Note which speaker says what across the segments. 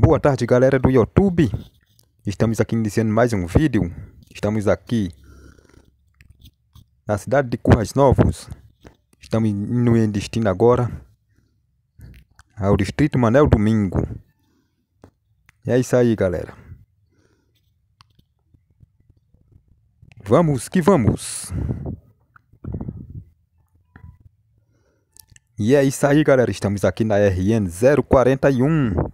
Speaker 1: Boa tarde, galera do YouTube. Estamos aqui iniciando mais um vídeo. Estamos aqui na cidade de Currais Novos. Estamos indo em destino agora ao distrito Manel Domingo. E é isso aí, galera. Vamos que vamos. E é isso aí, galera. Estamos aqui na RN 041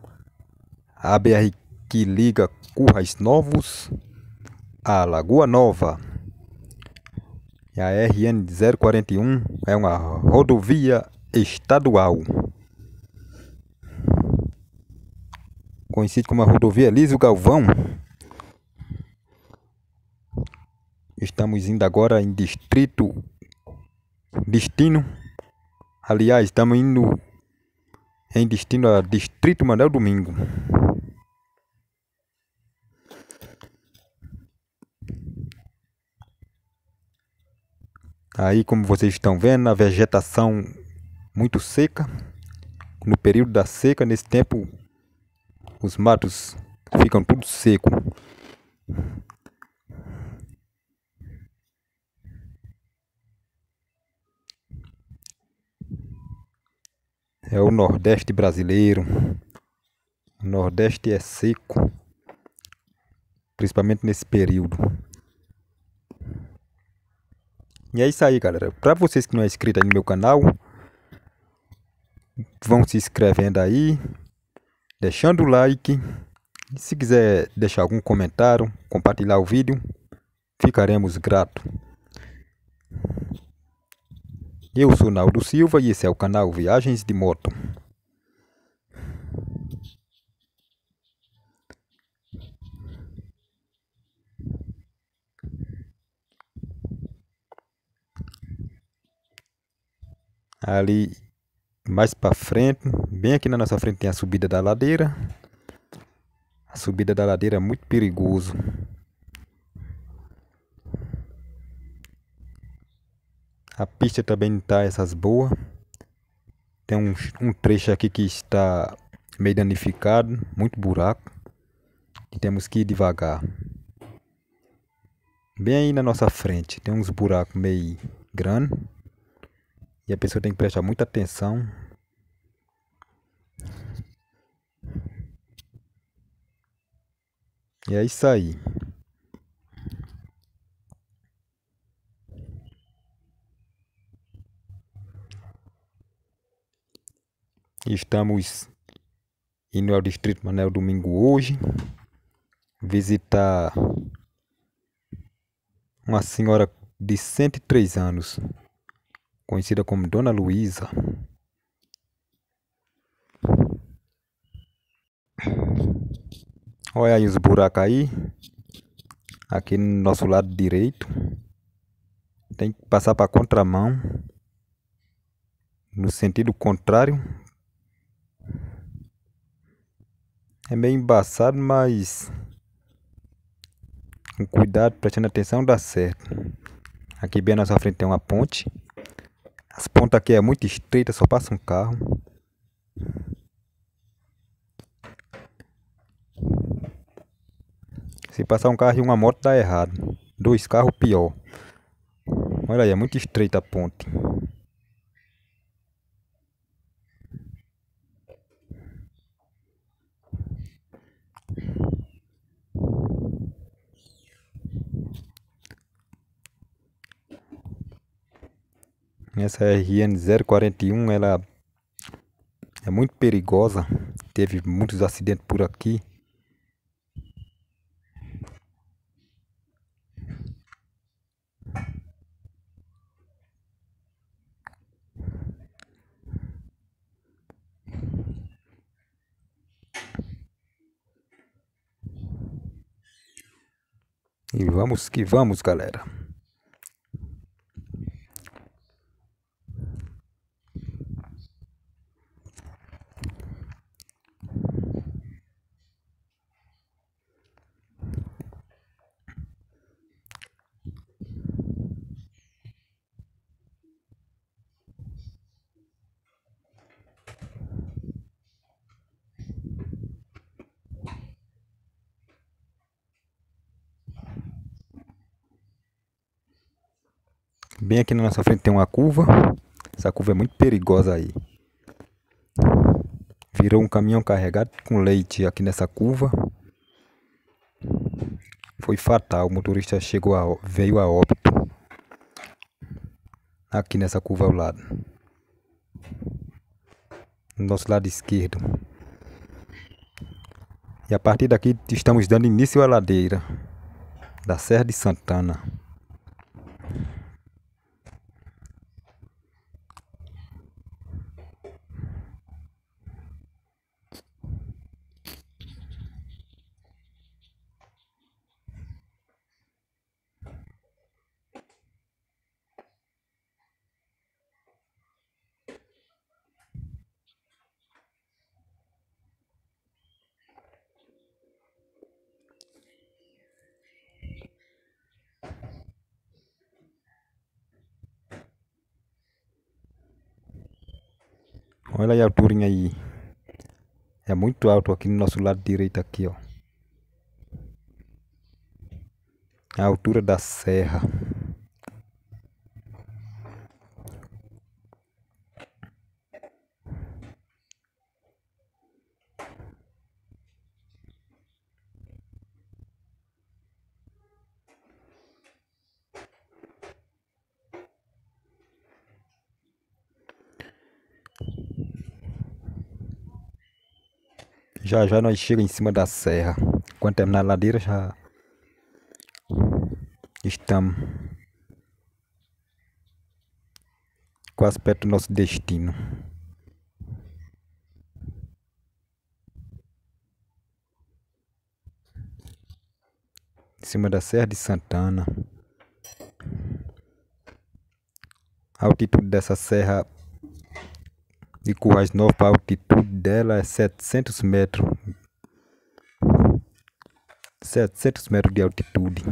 Speaker 1: a BR que liga Currais Novos a Lagoa Nova. E a RN 041 é uma rodovia estadual. Conhecido como a rodovia Lísio Galvão. Estamos indo agora em distrito destino. Aliás, estamos indo em destino a Distrito Manuel Domingo. Aí, como vocês estão vendo, a vegetação muito seca. No período da seca, nesse tempo, os matos ficam tudo seco. É o Nordeste brasileiro. O Nordeste é seco, principalmente nesse período. E é isso aí, galera. Para vocês que não é inscrito aí no meu canal, vão se inscrevendo aí, deixando o like. E se quiser deixar algum comentário, compartilhar o vídeo, ficaremos gratos. Eu sou Naldo Silva e esse é o canal Viagens de Moto. Ali mais para frente, bem aqui na nossa frente tem a subida da ladeira. A subida da ladeira é muito perigoso. A pista também está essas boas. Tem um, um trecho aqui que está meio danificado, muito buraco. E temos que ir devagar. Bem aí na nossa frente, tem uns buracos meio grandes. E a pessoa tem que prestar muita atenção. E é isso aí. Estamos indo ao Distrito Manel domingo hoje. Visitar uma senhora de 103 anos conhecida como Dona Luísa. Olha aí os buracos aí. Aqui no nosso lado direito. Tem que passar para contramão. No sentido contrário. É meio embaçado, mas com cuidado, prestando atenção, dá certo. Aqui bem na nossa frente tem uma ponte. As pontas aqui é muito estreita, só passa um carro. Se passar um carro e uma moto dá errado. Dois carros pior. Olha aí, é muito estreita a ponte. Essa RN 041 ela é muito perigosa. Teve muitos acidentes por aqui. E vamos que vamos, galera. Bem aqui na nossa frente tem uma curva. Essa curva é muito perigosa aí. Virou um caminhão carregado com leite aqui nessa curva. Foi fatal, o motorista chegou a, veio a óbito. Aqui nessa curva ao lado. No nosso lado esquerdo. E a partir daqui estamos dando início à ladeira da Serra de Santana. Olha aí a altura aí. É muito alto aqui no nosso lado direito aqui, ó. A altura da serra. Já já nós chegamos em cima da serra. Quando terminar a ladeira já estamos quase perto do nosso destino. Em cima da Serra de Santana. A altitude dessa serra de Currais Novos, a altitude dela é 700 metros. 700 metros de altitude.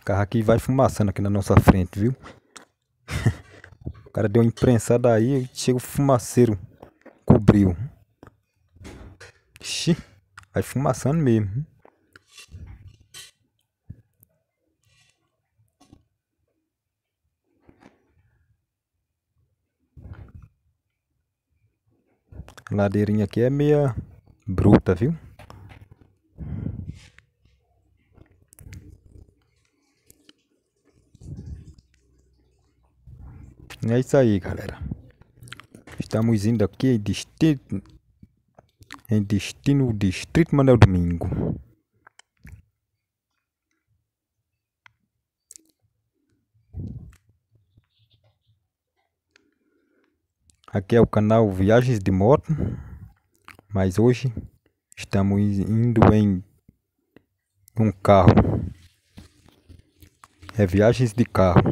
Speaker 1: O carro aqui vai fumaçando aqui na nossa frente, viu? o cara deu uma imprensada aí chega o fumaceiro. Cobriu. Ixi, vai fumaçando mesmo. Ladeirinha aqui é meia bruta, viu? É isso aí, galera. Estamos indo aqui em destino, em destino Distrito Manuel Domingo. Aqui é o canal Viagens de Moto, mas hoje estamos indo em um carro. É viagens de carro.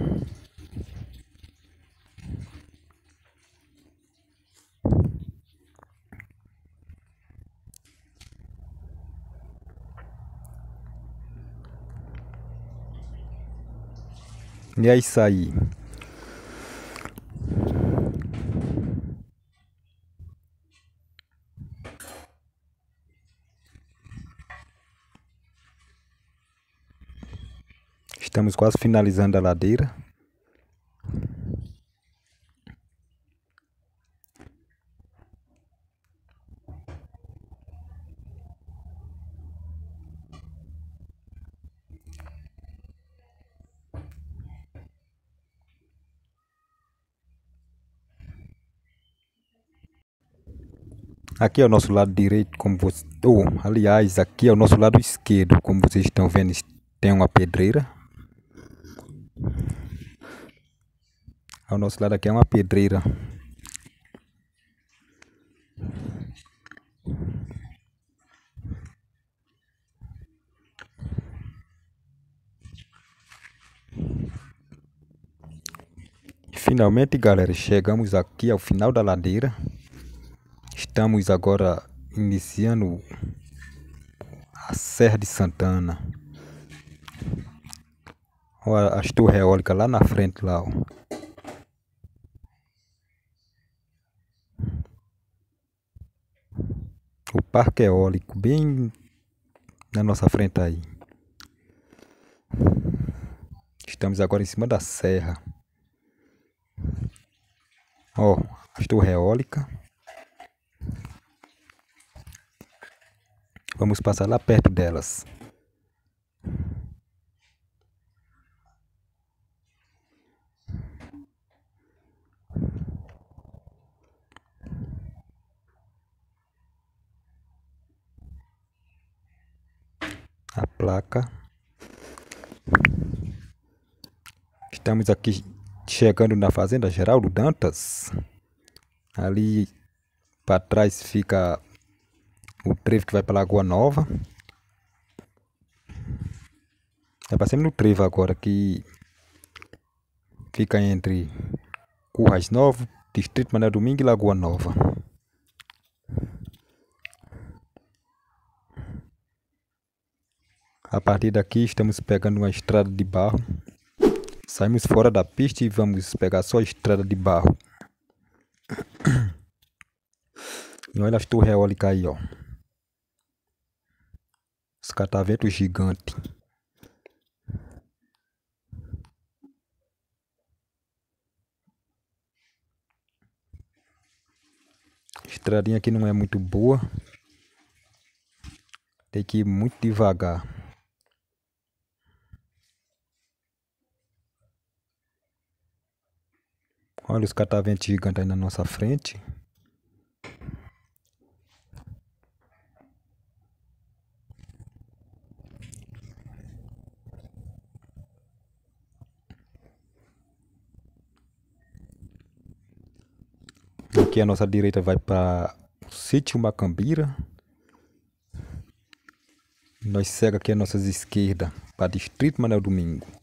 Speaker 1: E é isso aí. Estamos quase finalizando a ladeira. Aqui é o nosso lado direito, como você, ou aliás, aqui é o nosso lado esquerdo, como vocês estão vendo, tem uma pedreira. Ao nosso lado aqui é uma pedreira. Finalmente, galera, chegamos aqui ao final da ladeira. Estamos agora iniciando a Serra de Santana. Olha as torres eólicas lá na frente lá, ó. Parque eólico bem na nossa frente aí. Estamos agora em cima da serra. Ó, a torre eólica. Vamos passar lá perto delas. A placa. Estamos aqui chegando na fazenda Geraldo Dantas. Ali para trás fica o trevo que vai para Lagoa Nova. É passando no trevo agora que fica entre Currais Novo, Distrito Mané Domingo e Lagoa Nova. A partir daqui estamos pegando uma estrada de barro. Saímos fora da pista e vamos pegar só a estrada de barro. E olha as torres eólicas aí, ó. Os cataventos gigantes. Estradinha aqui não é muito boa. Tem que ir muito devagar. Olha os cataventos gigantes aí na nossa frente. Aqui a nossa direita vai para o sítio Macambira. Nós segue aqui as nossas esquerdas para Distrito Manuel Domingo.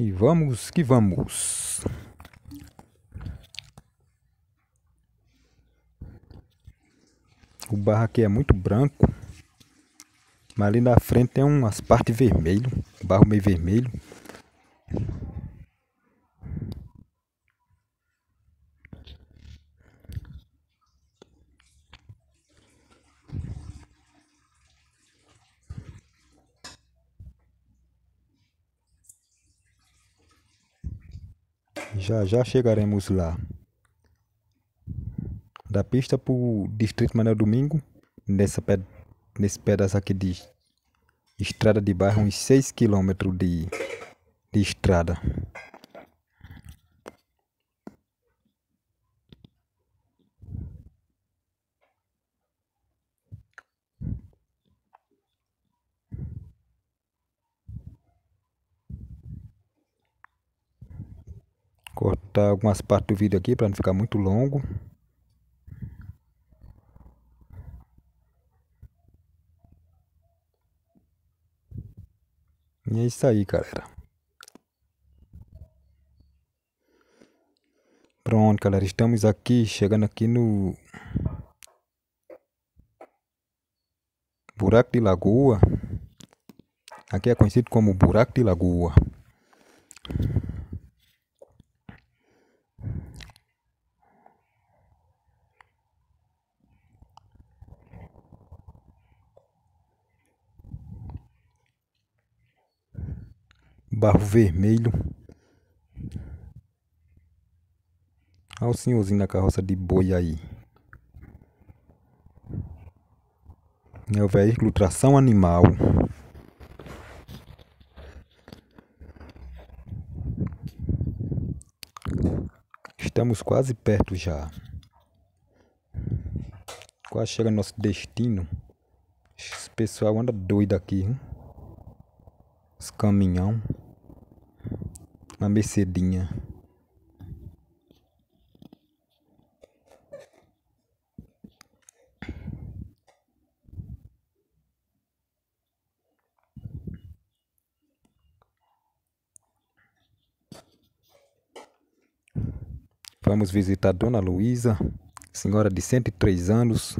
Speaker 1: E vamos que vamos. O barro aqui é muito branco. Mas ali na frente tem umas partes vermelho. Barro meio vermelho. Já já chegaremos lá. Da pista para o Distrito Manuel Domingo, nessa, nesse pedaço aqui de estrada de bairro, uns 6 km de, de estrada. Cortar algumas partes do vídeo aqui para não ficar muito longo. E é isso aí, galera. Pronto, galera, estamos aqui, chegando aqui no Buraco de Lagoa. Aqui é conhecido como Buraco de Lagoa. Barro vermelho. Olha o senhorzinho na carroça de boi aí. É o veículo tração animal. Estamos quase perto já. Quase chega no nosso destino. Esse pessoal anda doido aqui, hein? Caminhão uma Mercedinha. Vamos visitar Dona Luísa, senhora de 103 anos.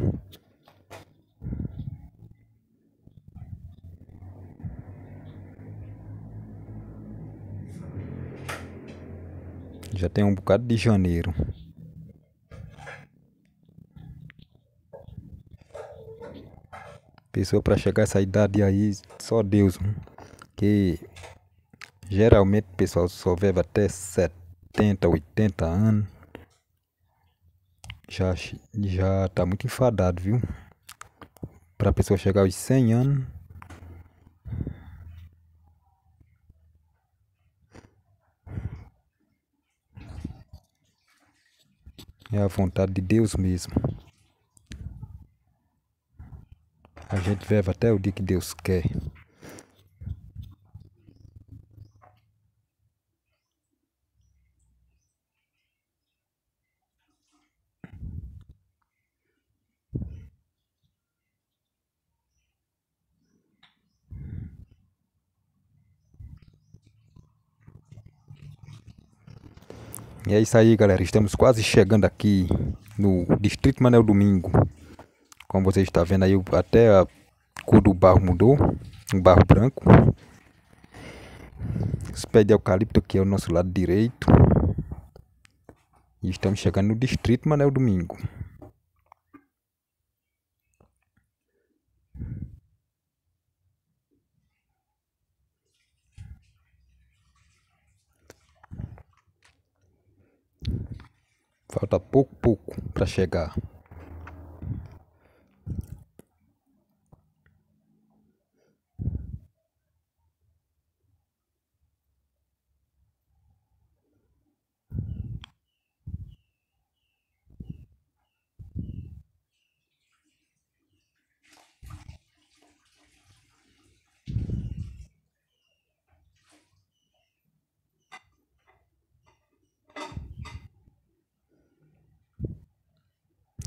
Speaker 1: Já tem um bocado de janeiro. Pessoa para chegar essa idade aí, só Deus. Que geralmente pessoal só vive até 70, 80 anos. Já, já tá muito enfadado, viu? Pra pessoa chegar aos 100 anos. É a vontade de Deus mesmo. A gente vive até o dia que Deus quer. E é isso aí, galera. Estamos quase chegando aqui no Distrito Manel Domingo. Como vocês estão vendo aí, até a cor do barro mudou. Um barro branco. Os pés de eucalipto aqui é o nosso lado direito. E estamos chegando no Distrito Manel Domingo. Falta pouco, pouco para chegar.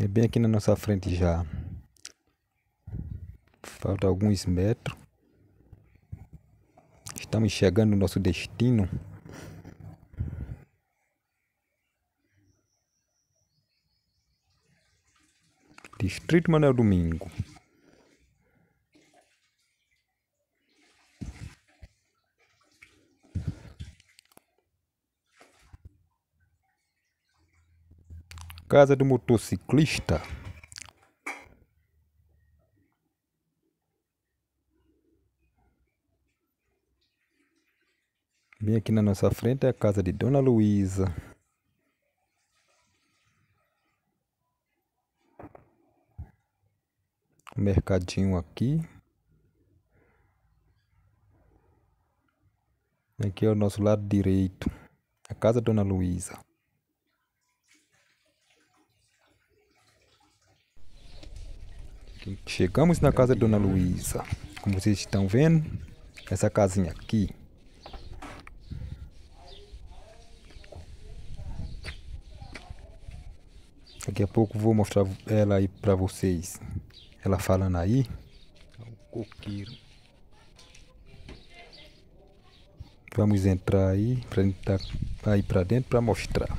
Speaker 1: É bem aqui na nossa frente já. Falta alguns metros. Estamos chegando no nosso destino. Distrito Manuel Domingo. Casa do motociclista. Bem aqui na nossa frente é a casa de Dona Luísa. Mercadinho aqui. Aqui é o nosso lado direito. A casa Dona Luísa. Chegamos na casa da Dona Luísa. Como vocês estão vendo, essa casinha aqui. Daqui a pouco vou mostrar ela aí pra vocês. Ela falando aí. Um coqueiro. Vamos entrar aí, pra entrar aí pra dentro pra mostrar.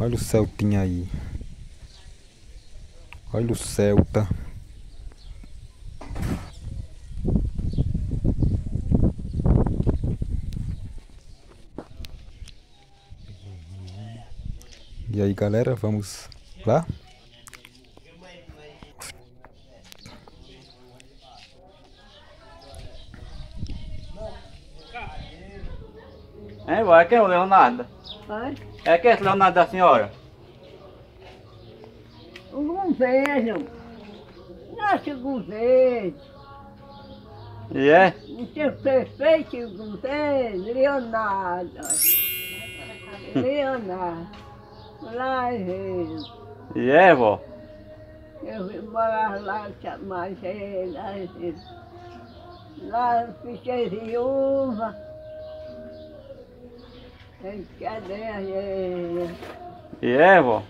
Speaker 1: Olha o Celtinha aí. Olha o Celta. E aí galera, vamos lá?
Speaker 2: Hein, vai, quem é o Leonardo?
Speaker 3: Oi?
Speaker 2: É quem é esse Leonardo da senhora?
Speaker 3: Governo. Nosso governo.
Speaker 2: E é?
Speaker 3: O seu prefeito e o governo, Leonardo. Leonardo. Lá ele.
Speaker 2: E é, vó?
Speaker 3: Eu vim morar lá, chamar ele. Lá, lá eu fiquei viúva. Cadê ele?
Speaker 2: E é, vó?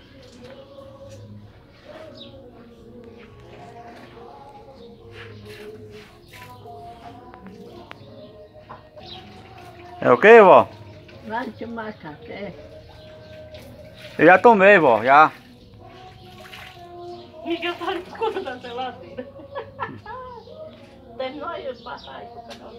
Speaker 2: É o que, vó?
Speaker 3: Vai tomar café.
Speaker 2: Eu já tomei, vó, já.
Speaker 4: Miguel tá por conta da geladeira. Terminou aí os passagens pro canal.